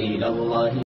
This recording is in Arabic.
إلى الله